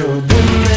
to a woman.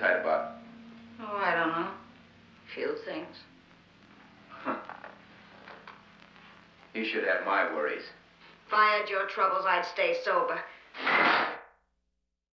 Tight about? Oh, I don't know. Few things. Huh. You should have my worries. If I had your troubles, I'd stay sober.